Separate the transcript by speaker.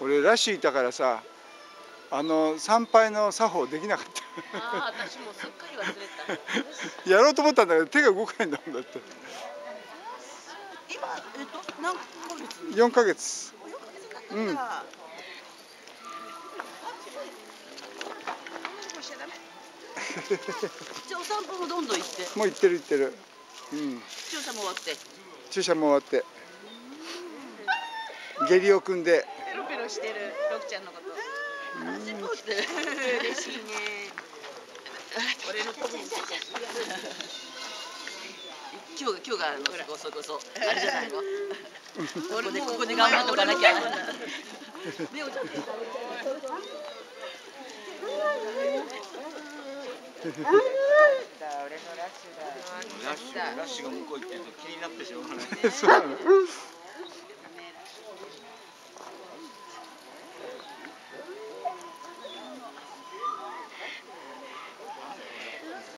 Speaker 1: 俺ラッシュいたからさあの参拝の作法できなかった。
Speaker 2: ああ私もすっかり忘れた。
Speaker 1: やろうと思ったんだけど手が動かないんだもんだって。
Speaker 2: 今えっと何ヶ月
Speaker 1: ？4ヶ月。
Speaker 2: うんじゃあお散歩もどんどん行って。
Speaker 1: もう行ってる行ってる。うん。
Speaker 2: 注射も終わって。
Speaker 1: 注射も終わって。下痢を組んで。
Speaker 2: ペロペロしてるロクちゃんのこと。あーポーって。嬉しいね。俺のとこに今日今日があのごそごそ。あれじゃないの？ここでここで頑張っとかなきゃ。目をちょっ
Speaker 3: ラッシュラッシュが向こう行ってると気になってしょうがない